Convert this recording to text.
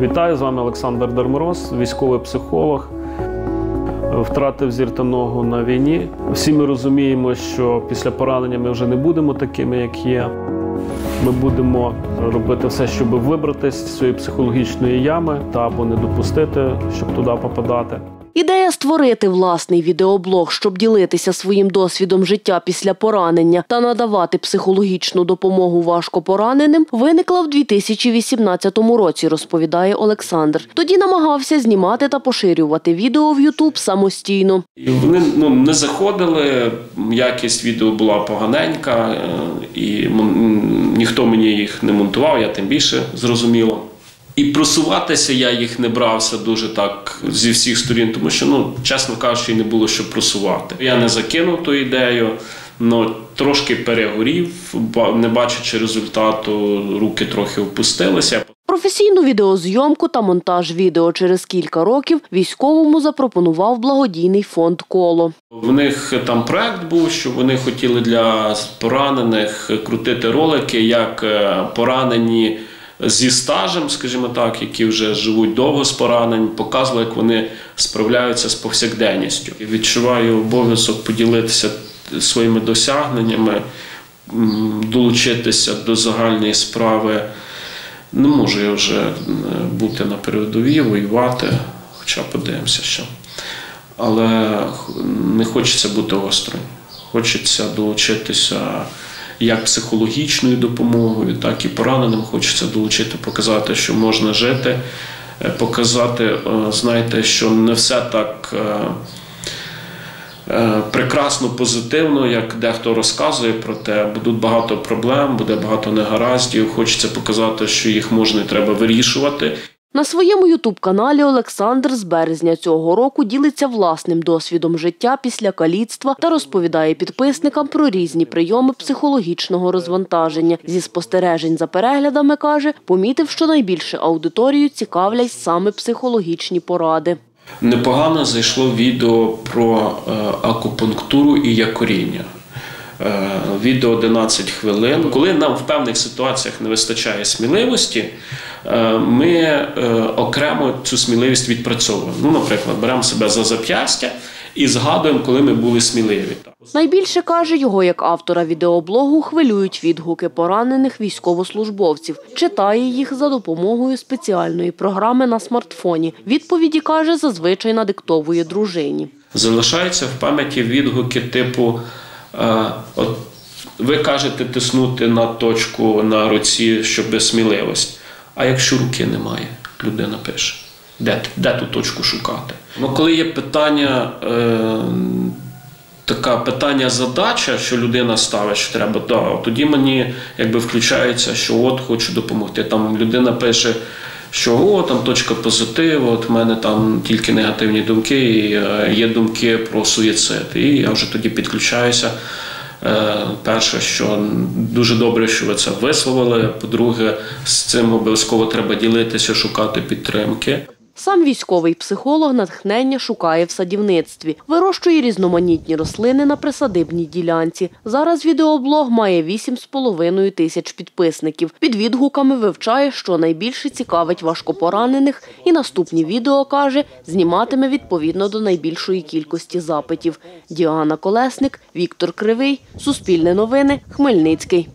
Вітаю з вами Олександр Дармороз, військовий психолог. Втратив зір ногу на війні. Всі ми розуміємо, що після поранення ми вже не будемо такими, як є. Ми будемо робити все, щоб вибратися з цієї психологічної ями та або не допустити, щоб туди попадати. Ідея створити власний відеоблог, щоб ділитися своїм досвідом життя після поранення та надавати психологічну допомогу важкопораненим, виникла в 2018 році, розповідає Олександр. Тоді намагався знімати та поширювати відео в Ютуб самостійно. Вони ну, не заходили, якість відео була поганенька, е, і ніхто мені їх не монтував, я тим більше зрозуміло. І просуватися я їх не брався дуже так зі всіх сторін, тому що, ну, чесно кажучи, не було що просувати. Я не закинув ту ідею, але трошки перегорів, не бачачи результату, руки трохи впустилися. Професійну відеозйомку та монтаж відео через кілька років військовому запропонував благодійний фонд Коло. В них там проект був, що вони хотіли для поранених крутити ролики, як е, поранені зі стажем, скажімо так, які вже живуть довго з поранень, показували, як вони справляються з повсякденністю. І Відчуваю обов'язок поділитися своїми досягненнями, долучитися до загальної справи. Не можу я вже е, бути на передовій, воювати, хоча подивимося, що. Але не хочеться бути осторонь. Хочеться долучитися як психологічною допомогою, так і пораненим. Хочеться долучити, показати, що можна жити, е, показати, е, знаєте, що не все так. е, Прекрасно, позитивно, як дехто розказує про те, будуть багато проблем, буде багато негараздів. Хочеться показати, що їх можна і треба вирішувати. На своєму ютуб-каналі Олександр з березня цього року ділиться власним досвідом життя після каліцтва та розповідає підписникам про різні прийоми психологічного розвантаження. Зі спостережень за переглядами каже, помітив, що найбільше аудиторію цікавлять саме психологічні поради. Непогано зайшло відео про е, акупунктуру і якоріння. Е, Відео 11 хвилин. Коли нам в певних ситуаціях не вистачає сміливості, ми е, окремо цю сміливість відпрацьовуємо. Ну, наприклад, беремо себе за зап'ястя і згадуємо, коли ми були сміливі. Найбільше каже його як автора відеоблогу хвилюють відгуки поранених військовослужбовців. Читає їх за допомогою спеціальної програми на смартфоні. Відповіді каже, зазвичай надиктовує дружині. Залишаються в пам'яті відгуки типу: е, от ви кажете тиснути на точку на руці, щоб сміливість. А якщо руки немає, людина пише. Де, де ту точку шукати? Ну, коли є питання, е, така питання-задача, що людина ставить, що треба, да, тоді мені якби включається, що от хочу допомогти. Там людина пише, що о, там точка позитиву, от в мене там тільки негативні думки, і е, є думки про суїцид. І я вже тоді підключаюся. Е, Перше, що дуже добре, що ви це висловили. По-друге, з цим обов'язково треба ділитися, шукати підтримки. Сам військовий психолог натхнення шукає в садівництві, вирощує різноманітні рослини на присадибній ділянці. Зараз відеоблог має 8,5 тисяч підписників. Під відгуками вивчає, що найбільше цікавить важкопоранених, і наступні відео каже, зніматиме відповідно до найбільшої кількості запитів. Діана Колесник, Віктор Кривий, Суспільне новини, Хмельницький.